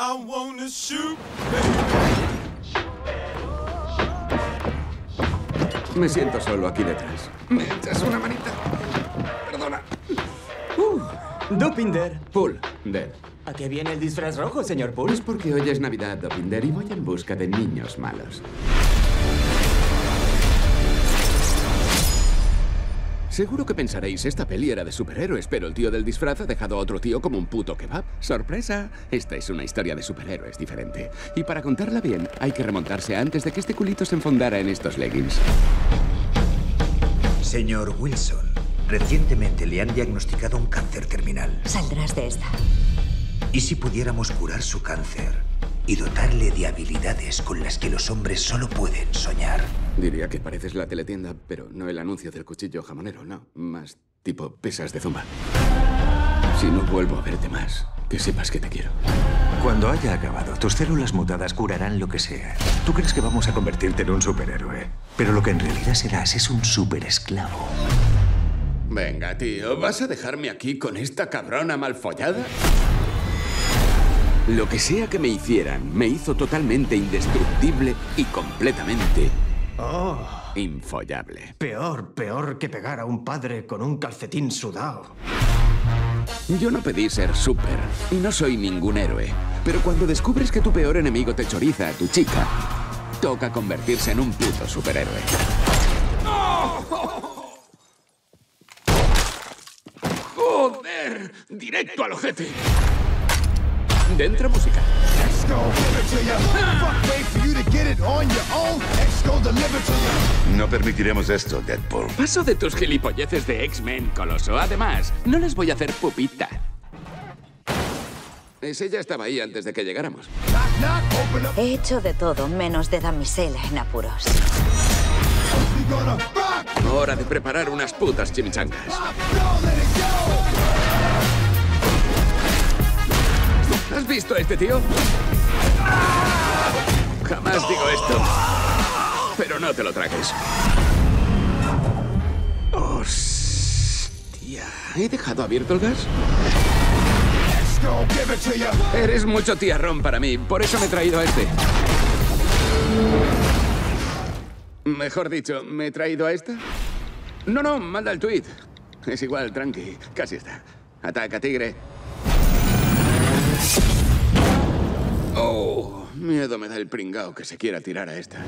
I wanna shoot, Me siento solo aquí detrás. ¿Me echas una manita? Perdona. Dupinder. Pull, Dead. ¿A qué viene el disfraz rojo, señor Poole? Es porque hoy es Navidad, Dopinder, y voy en busca de niños malos. Seguro que pensaréis, esta peli era de superhéroes, pero el tío del disfraz ha dejado a otro tío como un puto kebab. ¡Sorpresa! Esta es una historia de superhéroes diferente. Y para contarla bien, hay que remontarse a antes de que este culito se enfondara en estos leggings. Señor Wilson, recientemente le han diagnosticado un cáncer terminal. Saldrás de esta. ¿Y si pudiéramos curar su cáncer y dotarle de habilidades con las que los hombres solo pueden soñar? Diría que pareces la teletienda, pero no el anuncio del cuchillo jamonero, no. Más tipo pesas de zumba. Si no vuelvo a verte más, que sepas que te quiero. Cuando haya acabado, tus células mutadas curarán lo que sea. Tú crees que vamos a convertirte en un superhéroe, pero lo que en realidad serás es un superesclavo. Venga, tío, ¿vas a dejarme aquí con esta cabrona malfollada? Lo que sea que me hicieran, me hizo totalmente indestructible y completamente Oh, infollable. peor, peor que pegar a un padre con un calcetín sudado. Yo no pedí ser súper y no soy ningún héroe. Pero cuando descubres que tu peor enemigo te choriza a tu chica, toca convertirse en un puto superhéroe. ¡Joder! Directo al ojete. Dentro música. No permitiremos esto, Deadpool. Paso de tus gilipolleces de X-Men, Coloso. Además, no les voy a hacer pupita. Ese ya estaba ahí antes de que llegáramos. He hecho de todo menos de damisela en apuros. Hora de preparar unas putas chimichangas. Visto a este tío? Jamás digo esto. Pero no te lo tragues. Hostia. ¿He dejado abierto el gas? Eres mucho tiarrón para mí, por eso me he traído a este. Mejor dicho, ¿me he traído a esta? No, no, manda el tweet. Es igual, tranqui, casi está. Ataca, tigre. Oh, miedo me da el pringao que se quiera tirar a esta.